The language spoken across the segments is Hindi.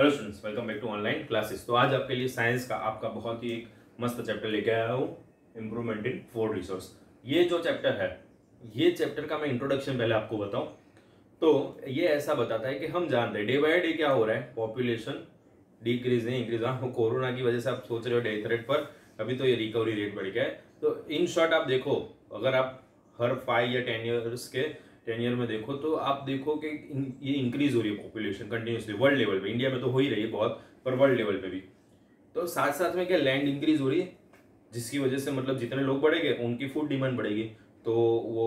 Hello students welcome back to online classes तो आज आपके लिए साइंस का आपका बहुत ही एक मस्त चैप्टर लेके आया हूँ इम्प्रूवमेंट इन फ़ूड रिसोर्स ये जो चैप्टर है, ये चैप्टर का मैं इंट्रोडक्शन पहले आपको बताऊँ। तो ये ऐसा बताता है कि हम जानते हैं डे बाय डे क्या हो रहा है? पॉपुलेशन डिक्रीज नहीं इंक्रीज हाँ। कोरोना की वजह से आप सोच रहे हो डेथ रेट पर, अभी तो ये रिकवरी रेट बढ़ गया है। तो इन शॉर्ट आप देखो, अगर आप हर फाइव या टेन ईयर्स के टेन ईयर में देखो तो आप देखो कि ये इंक्रीज हो रही है पॉपुलेशन कंटिन्यूसली वर्ल्ड लेवल पे। इंडिया में तो हो ही रही है बहुत, पर वर्ल्ड लेवल पे भी। तो साथ साथ में क्या लैंड इंक्रीज हो रही है? जिसकी वजह से मतलब जितने लोग बढ़ेंगे, उनकी फ़ूड डिमांड बढ़ेगी। तो वो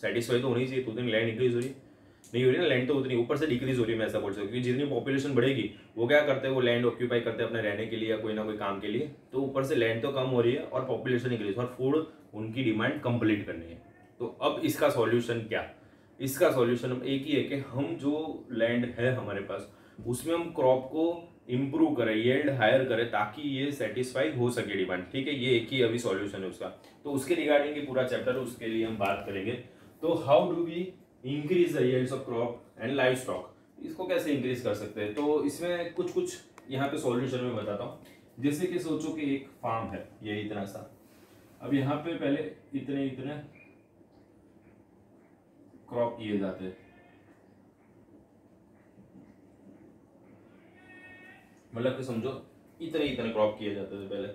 सेटिस्फाई तो होनी चाहिए तो उतनी लैंड इंक्रीज हो रही है। नहीं हो रही ना लैंड तो उतनी, ऊपर से डिक्रीज हो रही है मैं ऐसा बोल सकता हूँ, क्योंकि जितनी पॉपुलेशन बढ़ेगी, वो क्या करते हैं, वो लैंड ऑक्यूपाई करते हैं अपने रहने के लिए या कोई ना कोई काम के लिए। तो ऊपर से लैंड तो कम हो रही है और पॉपुलेशन इंक्रीज और फ़ूड उनकी डिमांड कंप्लीट करनी है। तो अब इसका सॉल्यूशन क्या? इसका सॉल्यूशन एक ही है कि हम जो लैंड है हमारे पास, उसमें हम क्रॉप को इम्प्रूव करें येल्ड हायर करें ताकि ये सेटिस्फाई हो सके डिमांड ठीक है, ये एक ही अभी सॉल्यूशन है उसका। तो उसके रिगार्डिंग पूरा चैप्टर उसके लिए हम बात करेंगे। तो how do we increase the of crop and livestock इसको कैसे इंक्रीज कर सकते हैं? तो इसमें कुछ कुछ यहाँ पे सॉल्यूशन में बताता हूँ। जैसे कि सोचो कि एक फार्म है, ये इतना सा। अब यहाँ पे पहले इतने इतने क्रॉप किए जाते मतलब कि समझो, इतने इतने क्रॉप किए जाते थे पहले।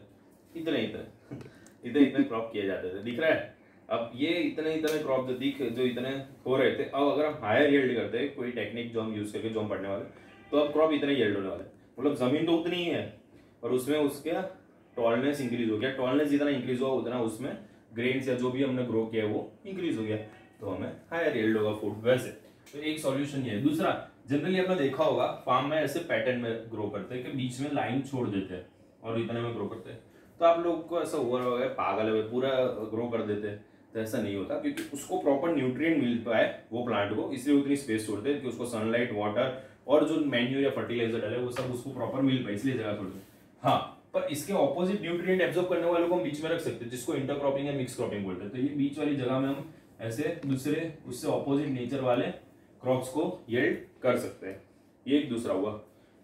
इतने इतने। इतने इतने क्रॉप किए जाते थे। दिख रहा है? अब ये इतने इतने क्रॉप जो दिख, जो इतने हो रहे थे, अब अगर हम हायर येल्ड करते हैं कोई टेक्निक जो हम यूज़ करके जो हम पढ़ने वाले तो अब क्रॉप इतने येल्ड होने वाले। मतलब ज़मीन तो उतनी ही है, और उसमें उसका टॉलनेस इंक्रीज हो गया। टॉलनेस जितना इंक्रीज हुआ, उतना उसमें ग्रेन्स या जो भी हमने ग्रो किया वो इंक्रीज हो गया। तो हमें हायर येल्ड होगा फ़ूड वैसे। तो एक सॉल्यूशन ये है। दूसरा जनरली आपने देखा होगा फार्म में ऐसे पैटर्न में ग्रो करते हैं कि बीच में लाइन छोड़ देते हैं और इतने में ग्रो करते हैं। तो आप लोग को ऐसा हुआ होगा, पागल है पूरा ग्रो कर देते हैं। तो ऐसा नहीं होता, क्योंकि उसको प्रॉपर न्यूट्रिएंट मिल पाए वो प्लांट को, इसलिए उतनी स्पेस छोड़ते हैं कि उसको सनलाइट वाटर और जो मैन्यू या फर्टिलाइज़र डाले, वो सब उसको प्रॉपर मिल पाए, इसलिए जगह छोड़ते हाँ। पर इसके ऑपोजिट न्यूट्रिएंट एब्जॉर्ब करने वालों को हम बीच में रख सकते हैं, जिसको इंटरक्रॉपिंग या मिक्स क्रॉपिंग बोलते हैं। तो ये बीच वाली जगह में हम ऐसे दूसरे, उससे ऑपोजिट नेचर वाले क्रॉप्स को येल्ड कर सकते हैं। ये एक दूसरा हुआ।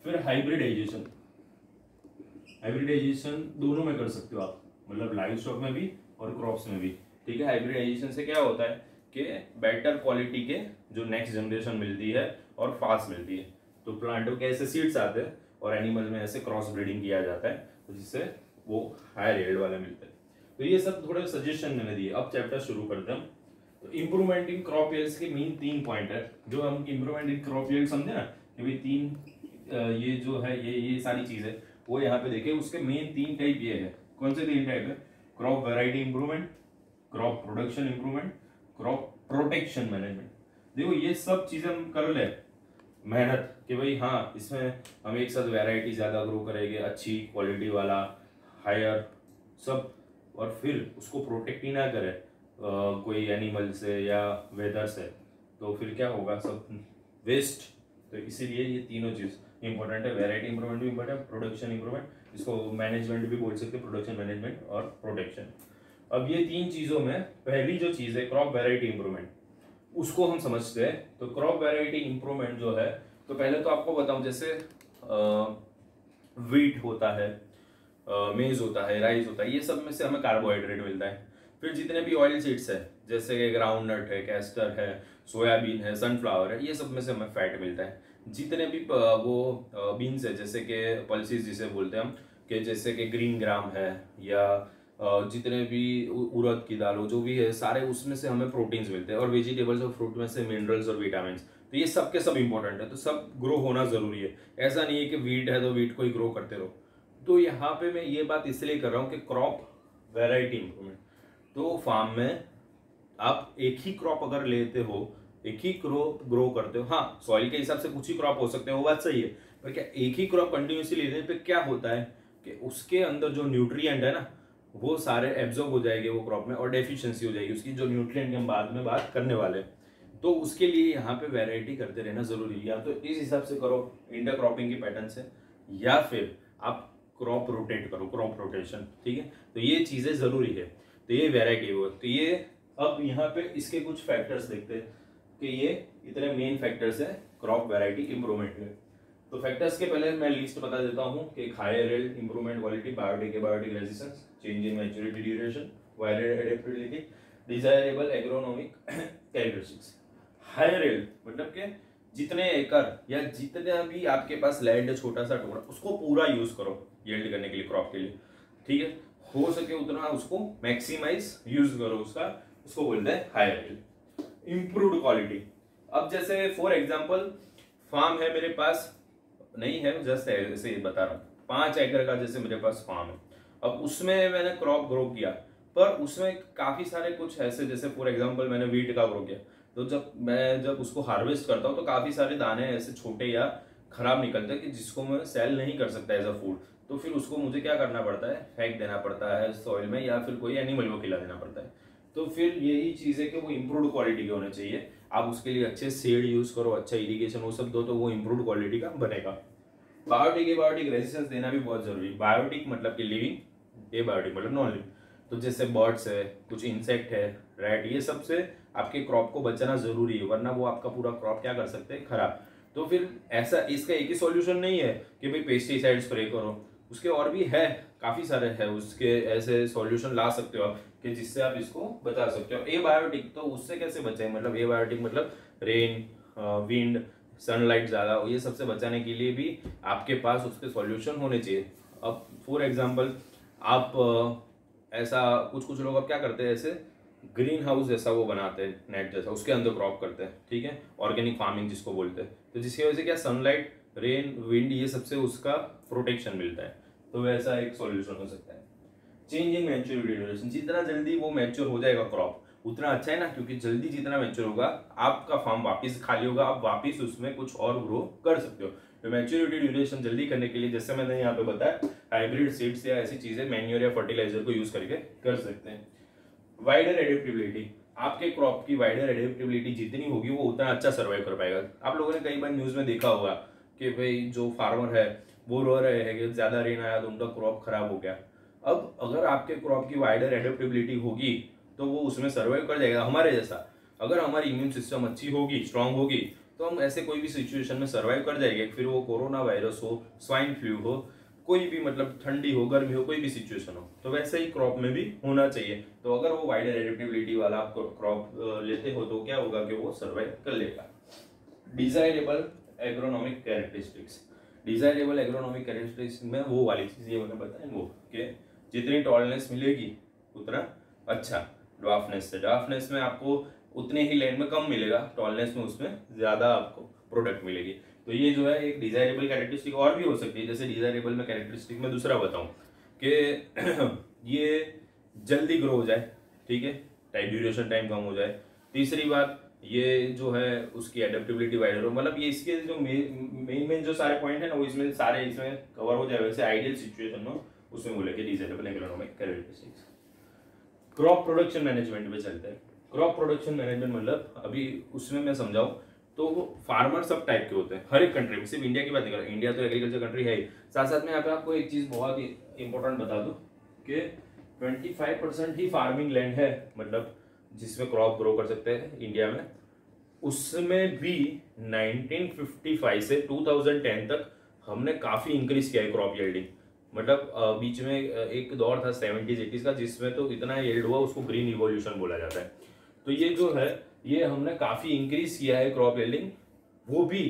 फिर हाइब्रिडाइजेशन हाइब्रिडाइजेशन दोनों में कर सकते हो आप। मतलब लाइव स्टॉक में भी और क्रॉप्स में भी। ठीक है? हाइब्रिडाइजेशन से क्या होता है कि बेटर क्वालिटी के जो नेक्स्ट जनरेशन मिलती है और फास्ट मिलती है। तो प्लांटों के ऐसे सीड्स आते हैं और एनिमल में ऐसे क्रॉस ब्रीडिंग किया जाता है तो जिससे वो हायर एल्ड वाले मिलते हैं। तो ये सब थोड़े सजेशन मैंने दिए। अब चैप्टर शुरू करते हैं तो इम्प्रूवमेंट इन क्रॉप यील्ड्स के मेन तीन पॉइंट है। जो हम इम्प्रूवमेंट इन क्रॉप यील्ड समझे ना कि भाई तीन ये जो है, ये ये सारी चीज़ है वो यहाँ पे देखिए, उसके मेन तीन टाइप ये है। कौन से तीन टाइप है? Crop variety improvement crop production improvement crop protection management देखो, ये सब चीज़ें हम कर ले। मेहनत कि भाई हाँ इसमें हम एक साथ वेराइटी ज़्यादा ग्रो करेंगे, अच्छी क्वालिटी वाला हायर सब। और फिर उसको प्रोटेक्ट ही ना करें। कोई एनिमल से या वेदर से तो फिर क्या होगा, सब वेस्ट तो इसीलिए ये तीनों चीज़ इंपॉर्टेंट है। वेराइटी इंप्रूवमेंट भी इंपॉर्टेंट है प्रोडक्शन इंप्रूवमेंट इसको मैनेजमेंट भी बोल सकते हैं प्रोडक्शन मैनेजमेंट और प्रोटेक्शन अब ये तीन चीज़ों में पहली जो चीज़ है क्रॉप वेराइटी इंप्रूवमेंट उसको हम समझते हैं। तो क्रॉप वेराइटी इंप्रूवमेंट जो है तो पहले तो आपको बताऊँ, जैसे वीट होता है मेज होता है राइस होता है, ये सब में से हमें कार्बोहाइड्रेट मिलता है। फिर जितने भी ऑयल सीड्स है, जैसे कि ग्राउंड नट है कैस्टर है सोयाबीन है सनफ्लावर है, ये सब में से हमें फैट मिलता है। जितने भी वो बीन्स है, जैसे कि पल्सिस जिसे बोलते हैं हम, कि जैसे कि ग्रीन ग्राम है, या जितने भी उड़द की दाल हो, जो भी है, सारे उसमें से हमें प्रोटीन्स मिलते हैं, और वेजिटेबल्स और फ्रूट में से मिनरल्स और विटामिन तो ये सब के सब इंपॉर्टेंट है तो सब ग्रो होना ज़रूरी है। ऐसा नहीं है कि वीट है तो वीट को ही ग्रो करते रहो। तो यहाँ पे मैं ये बात इसलिए कर रहा हूँ कि क्रॉप वेराइटी इंप्रूवमेंट तो फार्म में आप एक ही क्रॉप अगर लेते हो, एक ही क्रॉप ग्रो करते हो हाँ सॉइल के हिसाब से कुछ ही क्रॉप हो सकते हैं, वो बात सही है। पर क्या एक ही क्रॉप कंटिन्यूसली लेने पे क्या होता है कि उसके अंदर जो न्यूट्रिएंट है ना, वो सारे एब्जॉर्ब हो जाएँगे वो क्रॉप में और डेफिशिएंसी हो जाएगी, उसकी जो न्यूट्रिएंट की हम बाद में बात करने वाले हैं। तो उसके लिए यहाँ पे वेराइटी करते रहना ज़रूरी है। या तो इस हिसाब से करो इंटर क्रॉपिंग की पैटर्न से, या फिर आप क्रॉप रोटेट करो क्रॉप रोटेशन ठीक है? तो ये चीज़ें ज़रूरी है। तो ये वेराइटी हुआ तो ये अब यहाँ पे इसके कुछ फैक्टर्स देखते हैं कि ये इतने मेन फैक्टर्स है क्रॉप वेराइटी इंप्रूवमेंट में। तो फैक्टर्स के पहले मैं लिस्ट बता देता हूँ कि higher yield improvement quality biotic biotic resistance change in maturity duration viral desirable agronomic characteristics higher yield मतलब के जितने एकड़ या जितना भी आपके पास लैंड है, छोटा सा टुकड़ा, उसको पूरा यूज़ करो येल्ड करने के लिए क्रॉप के लिए। ठीक है? हो सके उतना उसको मैक्सिमाइज यूज़ करो उसका, उसको बोलते हैं हायर एल्ड इंप्रूव्ड क्वालिटी अब जैसे फॉर एग्जांपल फार्म है मेरे पास, नहीं है जस्ट ऐसे बता रहा हूँ। पाँच एकड़ का जैसे मेरे पास फार्म है। अब उसमें मैंने क्रॉप ग्रो किया, पर उसमें काफ़ी सारे कुछ ऐसे, जैसे फॉर एग्ज़ाम्पल मैंने वीट का ग्रो किया। तो जब मैं जब उसको हार्वेस्ट करता हूँ तो काफ़ी सारे दाने ऐसे छोटे या खराब निकलते हैं कि जिसको मैं सेल नहीं कर सकता एज अ फ़ूड तो फिर उसको मुझे क्या करना पड़ता है? फेंक देना पड़ता है सॉइल में या फिर कोई एनिमल को खिला देना पड़ता है। तो फिर यही चीज़ है कि वो इम्प्रूव क्वालिटी के होने चाहिए। आप उसके लिए अच्छे सेड यूज़ करो अच्छा इरीगेशन वो सब दो तो वो इम्प्रूव क्वालिटी का बनेगा। बायोटिक बायोटिक रेजिस्टेंस देना भी बहुत ज़रूरी बायोटिक मतलब कि लिविंग ए बायोटिक मतलब नॉन लिविंग तो जैसे बर्ड्स है, कुछ इंसेक्ट है रैट ये सबसे आपके क्रॉप को बचाना ज़रूरी है, वरना वो आपका पूरा क्रॉप क्या कर सकते हैं? खराब। तो फिर ऐसा, इसका एक ही सॉल्यूशन नहीं है कि भाई पेस्टिसाइड स्प्रे करो। उसके और भी है, काफ़ी सारे है उसके ऐसे सॉल्यूशन ला सकते हो आप, कि जिससे आप इसको बचा सकते हो। ए बायोटिक तो उससे कैसे बचाए? मतलब ए बायोटिक मतलब रेन विंड सनलाइट ज़्यादा, ये सबसे बचाने के लिए भी आपके पास उसके सॉल्यूशन होने चाहिए। अब फॉर एग्जांपल आप ऐसा कुछ कुछ लोग अब क्या करते हैं, ऐसे ग्रीन हाउस जैसा वो बनाते हैं नेट जैसा, उसके अंदर क्रॉप करते हैं, ठीक है? ऑर्गेनिक फ़ार्मिंग जिसको बोलते हैं। तो जिसकी वजह से क्या सनलाइट रेन विंड ये सबसे उसका प्रोटेक्शन मिलता है। तो वैसा एक सॉल्यूशन हो सकता है। चेंजिंग मैच्योरिटी ड्यूरेशन जितना जल्दी वो मैच्योर हो जाएगा क्रॉप उतना अच्छा है ना, क्योंकि जल्दी जितना मैच्योर होगा, आपका फार्म वापस खाली होगा, आप वापस उसमें कुछ और ग्रो कर सकते हो। तो मैच्योरिटी ड्यूरेशन जल्दी करने के लिए, जैसे मैंने यहाँ पे बताया हाइब्रिड सीड्स या ऐसी चीज़ें मैन्योर या फर्टिलाइज़र को यूज़ करके कर सकते हैं। वाइडर एडेप्टिबिलिटी आपके क्रॉप की वाइडर एडेप्टिबिलिटी जितनी होगी, वो उतना अच्छा सर्वाइव कर पाएगा। आप लोगों ने कई बार न्यूज़ में देखा होगा कि भाई जो फार्मर है वो रो रहे हैं कि ज़्यादा रेन आया तो उनका क्रॉप खराब हो गया। अब अगर आपके क्रॉप की वाइडर एडेप्टेबिलिटी होगी तो वो उसमें सर्वाइव कर जाएगा हमारे जैसा। अगर हमारी इम्यून सिस्टम अच्छी होगी स्ट्रांग होगी तो हम ऐसे कोई भी सिचुएशन में सर्वाइव कर जाएँगे। फिर वो कोरोना वायरस हो स्वाइन फ्लू हो, कोई भी मतलब ठंडी हो, गर्मी हो, कोई भी सिचुएशन हो तो वैसे ही क्रॉप में भी होना चाहिए। तो अगर वो वाइडर एडेप्टेबिलिटी वाला आप क्रॉप लेते हो तो क्या होगा कि वो सर्वाइव कर लेगा। Desirable agronomic characteristics desirable agronomic characteristics में वो वाली चीज़, ये मैंने बताया वो, कि जितनी टॉलनेस मिलेगी, उतना अच्छा ड्वाफनेस से। ड्वाफनेस में आपको उतने ही लैंड में कम मिलेगा टॉलनेस में उसमें ज़्यादा आपको प्रोडक्ट मिलेगी। तो ये जो है, एक डिजायरेबल कैरेक्टरिस्टिक और भी हो सकती है। जैसे डिजायरेबल में कैरेक्टरिस्टिक में दूसरा बताऊँ, कि ये जल्दी ग्रो हो जाए, ठीक है? टाइम ड्यूरेशन टाइम कम हो जाए। तीसरी बात ये जो है उसकी एडेप्टेबिलिटी वाइडर हो मतलब ये इसके जो मेन मेन जो सारे पॉइंट है ना, वो इसमें सारे इसमें कवर हो जाए। वैसे आइडियल सिचुएशन में उसमें बोले कि desirable agronomic characteristics crop production management पे चलते हैं। क्रॉप प्रोडक्शन मैनेजमेंट मतलब अभी उसमें मैं समझाऊं तो फार्मर सब टाइप के होते हैं। हर एक कंट्री में, सिर्फ़ इंडिया की बात नहीं कर रहा इंडिया तो एग्रीकल्चर कंट्री है ही। साथ साथ में यहाँ पे आपको एक चीज़ बहुत ही इंपॉर्टेंट बता दूँ कि 25 परसेंट ही फ़ार्मिंग लैंड है मतलब जिसमें क्रॉप ग्रो कर सकते हैं इंडिया में। उसमें भी 1955 से 2010 तक हमने काफ़ी इंक्रीज किया है क्रॉप यील्डिंग मतलब बीच में एक दौर था सेवेंटीज एटीज का, जिसमें तो इतना येल्ड हुआ, उसको ग्रीन रिवोल्यूशन बोला जाता है। तो ये जो है, ये हमने काफ़ी इंक्रीज किया है क्रॉप येल्डिंग वो भी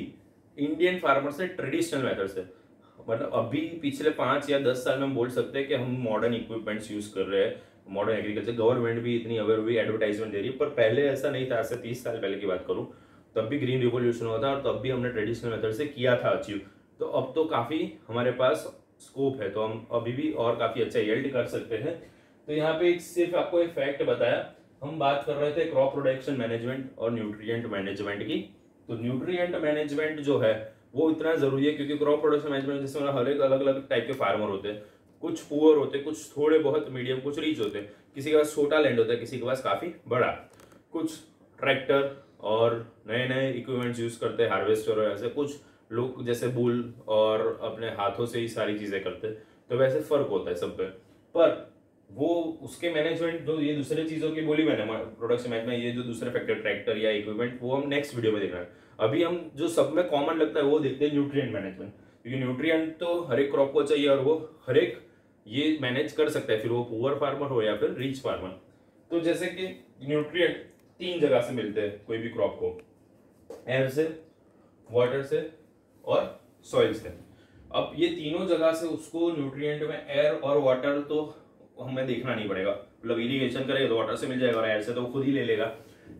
इंडियन फार्मर से ट्रेडिशनल मेथड से। मतलब अभी पिछले पाँच या दस साल में हम बोल सकते हैं कि हम मॉडर्न इक्विपमेंट्स यूज़ कर रहे हैं। मॉडर्न एग्रीकल्चर गवर्नमेंट भी इतनी अवेयर हुई एडवर्टाइजमेंट दे रही है, पर पहले ऐसा नहीं था, ऐसे तीस साल पहले की बात करूँ, तब भी ग्रीन रिवोल्यूशन हुआ था और तब भी हमने ट्रेडिशनल मेथड से किया था अचीव तो अब तो काफ़ी हमारे पास स्कोप है तो हम अभी भी और काफ़ी अच्छा येल्ड कर सकते हैं। तो यहाँ पे एक सिर्फ़ आपको एक फैक्ट बताया, हम बात कर रहे थे क्रॉप प्रोडक्शन मैनेजमेंट और न्यूट्रिएंट मैनेजमेंट की। तो न्यूट्रिएंट मैनेजमेंट जो है, वो इतना ज़रूरी है, क्योंकि क्रॉप प्रोडक्शन मैनेजमेंट जिसमें हर एक अलग अलग टाइप के फार्मर होते हैं। कुछ पुअर होते हैं कुछ थोड़े बहुत मीडियम कुछ रीच होते हैं किसी के पास छोटा लैंड होता है किसी के पास काफ़ी बड़ा। कुछ ट्रैक्टर और नए नए इक्विपमेंट्स यूज़ करते हैं हार्वेस्टर और ऐसे कुछ लोग जैसे बुल और अपने हाथों से ही सारी चीज़ें करते हैं तो वैसे फ़र्क होता है सब पे। पर वो उसके मैनेजमेंट जो ये दूसरे चीज़ों की बोली मैंने प्रोडक्शन मैनेजमेंट ये जो दूसरे फैक्टर ट्रैक्टर या इक्विपमेंट वो हम नेक्स्ट वीडियो में देख रहे हैं। अभी हम जो सब में कॉमन लगता है, वो देखते हैं न्यूट्रिएंट मैनेजमेंट क्योंकि न्यूट्रिएंट तो हर एक क्रॉप को चाहिए और वो हर एक ये मैनेज कर सकता है, फिर वो पुअर फार्मर हो या फिर रिच फार्मर तो जैसे कि न्यूट्रिएंट तीन जगह से मिलते हैं, कोई भी क्रॉप को। एयर से वाटर से और सॉइल से। अब ये तीनों जगह से उसको न्यूट्रिएंट में एयर और वाटर तो हमें देखना नहीं पड़ेगा। मतलब इरीगेशन करेगा तो वाटर से मिल जाएगा और एयर से तो वो खुद ही ले लेगा।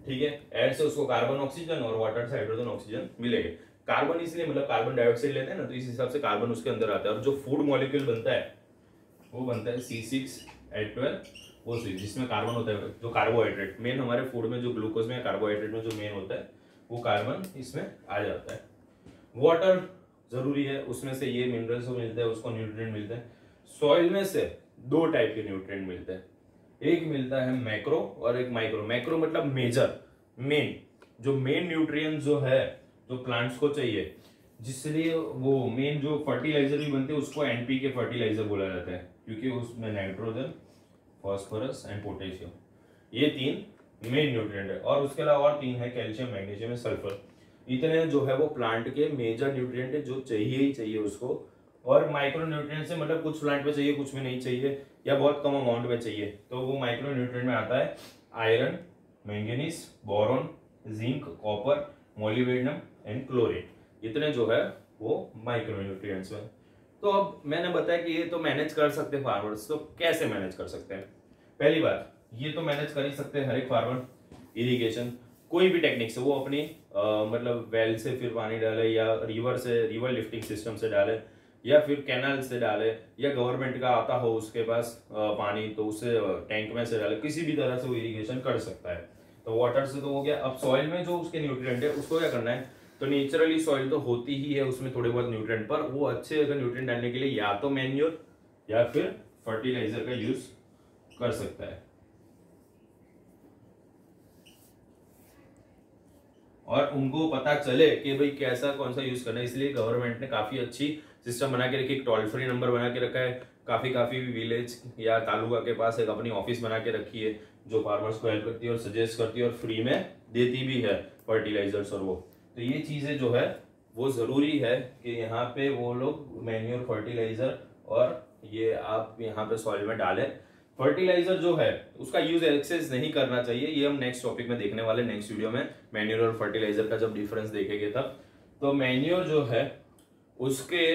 ठीक है? एयर से उसको कार्बन ऑक्सीजन और वाटर से हाइड्रोजन ऑक्सीजन मिलेगा। कार्बन इसलिए मतलब कार्बन डाइऑक्साइड लेते हैं ना तो इस हिसाब से कार्बन उसके अंदर आता है। और जो फ़ूड मॉलिक्यूल बनता है वो बनता है सी सिक्स एट ट्वेल्व वो सी जिसमें कार्बन होता है, जो कार्बोहाइड्रेट मेन हमारे फ़ूड में जो ग्लूकोज में कार्बोहाइड्रेट में जो मेन होता है, वो कार्बन इसमें आ जाता है। वाटर ज़रूरी है, उसमें से ये मिनरल्स मिलते हैं, उसको न्यूट्रिएंट मिलते हैं। सॉइल में से दो टाइप के न्यूट्रिएंट मिलते हैं। एक मिलता है मैक्रो और एक माइक्रो मैक्रो मतलब मेजर मेन जो मेन न्यूट्रिएंट जो है, जो प्लांट्स को चाहिए, जिसलिए वो मेन जो फर्टिलाइज़र भी बनते हैं, उसको एनपी के फर्टिलाइज़र बोला जाता है। क्योंकि उसमें नाइट्रोजन, फॉस्फोरस एंड पोटेशियम। ये तीन मेन न्यूट्रिएंट है। और उसके अलावा और तीन है कैल्शियम, मैग्नीशियम एंड सल्फ़र। इतने जो है वो प्लांट के मेजर न्यूट्रिएंट है जो चाहिए ही चाहिए उसको। और माइक्रो न्यूट्रिएंट से मतलब कुछ प्लांट में चाहिए, कुछ में नहीं चाहिए, या बहुत कम अमाउंट में चाहिए। तो वो माइक्रो न्यूट्रिएंट में आता है iron manganese boron zinc copper molybdenum and chlorate इतने जो है वो माइक्रो न्यूट्रिएंट्स में। तो अब मैंने बताया कि ये तो मैनेज कर सकते हैं फार्मर्स तो कैसे मैनेज कर सकते हैं? पहली बात, ये तो मैनेज कर ही सकते हैं हर एक फार्मर इरिगेशन कोई भी टेक्निक से, वो अपनी मतलब वेल से फिर पानी डाले या रिवर से रिवर लिफ्टिंग सिस्टम से डाले या फिर कैनाल से डाले या गवर्नमेंट का आता हो उसके पास पानी तो उसे टैंक में से डाले, किसी भी तरह से वो इरीगेशन कर सकता है। तो वाटर से तो हो गया। अब सॉइल में जो उसके न्यूट्रिएंट है, उसको क्या करना है? तो नेचुरली सॉइल तो होती ही है उसमें थोड़े बहुत न्यूट्रिएंट पर वो अच्छे अगर न्यूट्रिएंट डालने के लिए या तो मैन्योर या फिर फर्टिलाइज़र का यूज़ कर सकता है। और उनको पता चले कि भाई कैसा, कौन सा यूज़ करना है, इसलिए गवर्नमेंट ने काफ़ी अच्छी सिस्टम बना के रखी, एक टोल फ्री नंबर बना के रखा है। काफ़ी काफ़ी विलेज या तालुका के पास एक अपनी ऑफ़िस बना के रखी है, जो फार्मर्स को हेल्प करती है और सजेस्ट करती है और फ्री में देती भी है फर्टिलाइजर्स और वो। तो ये चीज़ें जो है, वो ज़रूरी है कि यहाँ पे वो लोग मैन्योर फर्टिलाइज़र और ये आप यहाँ पे सॉइल में डालें। फर्टिलाइज़र जो है, उसका यूज़ एक्सेस नहीं करना चाहिए। ये हम नेक्स्ट टॉपिक में देखने वाले नेक्स्ट वीडियो में मैन्योर और फर्टिलाइज़र का जब डिफरेंस देखेंगे तब। तो मैन्योर जो है, उसके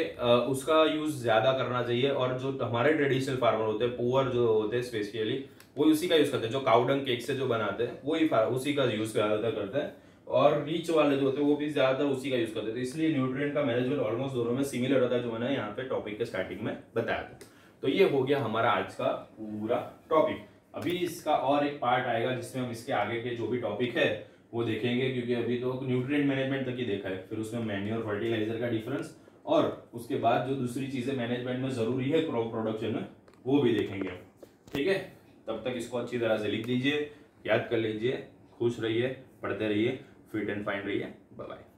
उसका यूज़ ज़्यादा करना चाहिए और जो हमारे ट्रेडिशनल फार्मर होते हैं पुअर जो होते हैं स्पेशली वो उसी का यूज़ करते हैं। जो काउडंग केक से जो बनाते हैं वही उसी का यूज़ ज़्यादातर करते हैं। और रीच वाले जो होते हैं, वो भी ज़्यादातर उसी का यूज़ करते तो इसलिए न्यूट्रिएंट का मैनेजमेंट ऑलमोस्ट दोनों में सिमिलर होता है, जो मैंने यहाँ पे टॉपिक के स्टार्टिंग में बताया था। तो ये हो गया हमारा आज का पूरा टॉपिक अभी इसका और एक पार्ट आएगा, जिसमें हम इसके आगे के जो भी टॉपिक है, वो देखेंगे, क्योंकि अभी तो न्यूट्रिएंट मैनेजमेंट तक ही देखा है। फिर उसमें मैन्योर फर्टिलाइज़र का डिफरेंस और उसके बाद जो दूसरी चीज़ें मैनेजमेंट में ज़रूरी है क्रॉप प्रोडक्शन में, वो भी देखेंगे ठीक है? तब तक इसको अच्छी तरह से लिख दीजिए, याद कर लीजिए, खुश रहिए, पढ़ते रहिए। फिट एंड फाइन रहिए। Bye bye